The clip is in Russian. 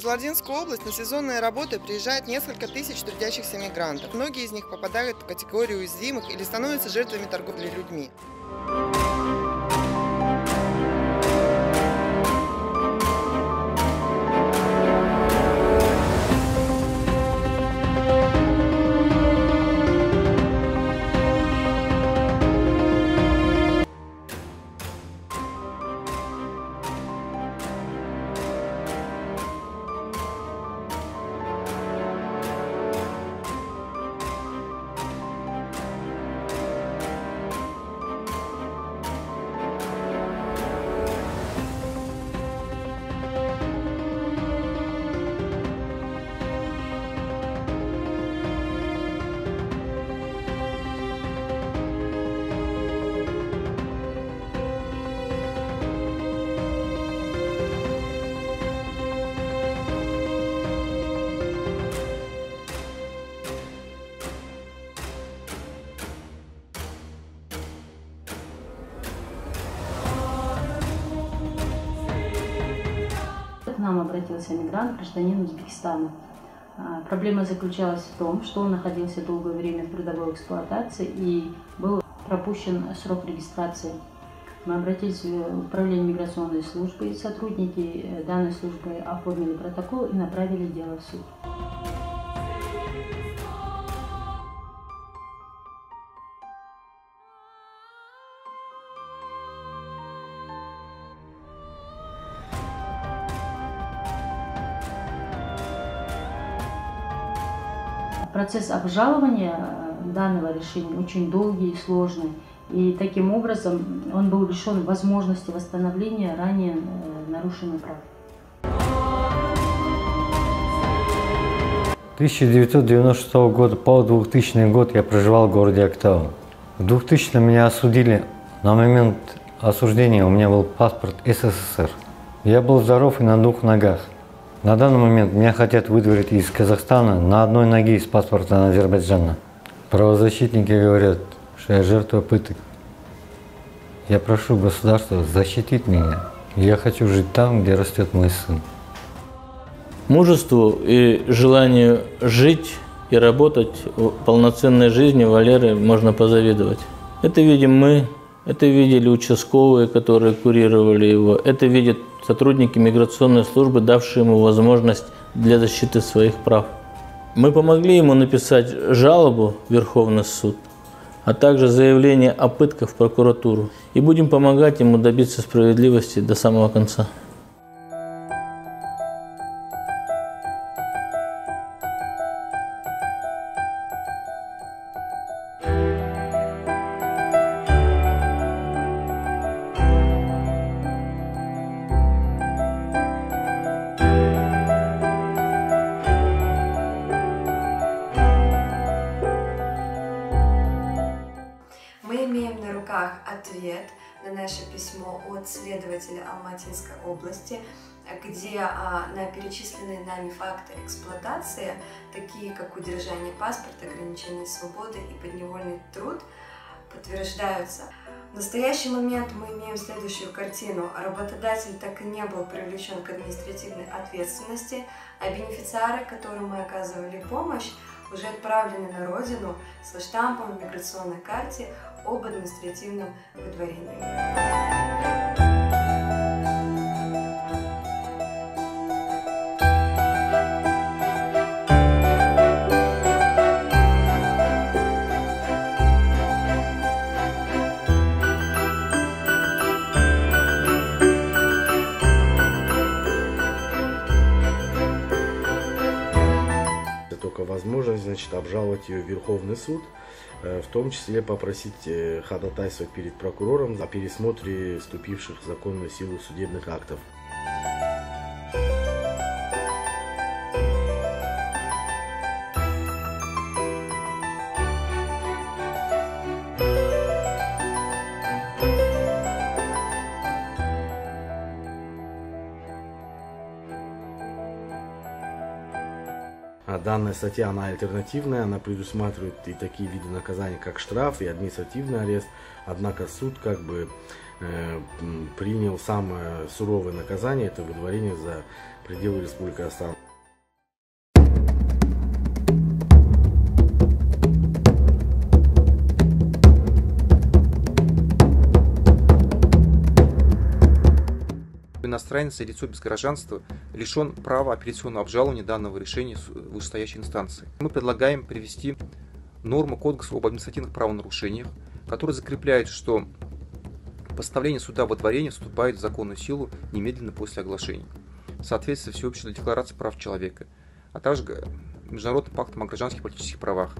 Кызылординскую область на сезонные работы приезжает несколько тысяч трудящихся мигрантов. Многие из них попадают в категорию уязвимых или становятся жертвами торговли людьми. К нам обратился мигрант, гражданин Узбекистана. А, Проблема заключалась в том, что он находился долгое время в трудовой эксплуатации и был пропущен срок регистрации. Мы обратились в управление миграционной службы, и сотрудники э, данной службы оформили протокол и направили дело в суд. Процесс обжалования э, данного решения очень долгий и сложный. И таким образом он был лишен возможности восстановления ранее э, нарушенных прав. 1996 года по 2000 год я проживал в городе Актау. В 2000 меня осудили. На момент осуждения у меня был паспорт СССР. Я был здоров и на двух ногах. На данный момент меня хотят выдворить из Казахстана на одной ноге из паспорта Азербайджана. Правозащитники говорят, что я жертва пыток. Я прошу государства защитить меня. Я хочу жить там, где растет мой сын. Мужеству и желанию жить и работать полноценной жизни Валеры можно позавидовать. Это видим мы, это видели участковые, которые курировали его, это видят сотрудники миграционной службы, давшие ему возможность для защиты своих прав. Мы помогли ему написать жалобу в Верховный суд, а также заявление о пытках в прокуратуру. И будем помогать ему добиться справедливости до самого конца. Руках ответ на наше письмо от следователя Алматинской области, где а, на перечисленные нами факты эксплуатации, такие как удержание паспорта, ограничение свободы и подневольный труд, подтверждаются. В настоящий момент мы имеем следующую картину. Работодатель так и не был привлечен к административной ответственности, а бенефициары, которым мы оказывали помощь, уже отправлены на родину со штампом в миграционной карте об административном выдворении. только возможность значит, обжаловать ее в Верховный суд, в том числе попросить э, ходатайствовать перед прокурором о пересмотре вступивших в законную силу судебных актов. Данная статья, она альтернативная, она предусматривает и такие виды наказания, как штраф и административный арест. Однако суд как бы э, принял самое суровое наказание, это выдворение за пределы Республики Астан. Иностранец и лицо без гражданства лишен права апелляционного обжалования данного решения вышестоящей инстанции. Мы предлагаем привести норму Кодекса об административных правонарушениях, которая закрепляет, что постановление суда во дворение вступает в законную силу немедленно после оглашения в соответствии с Всеобщей декларацией прав человека, а также Международным пактом о гражданских и политических правах.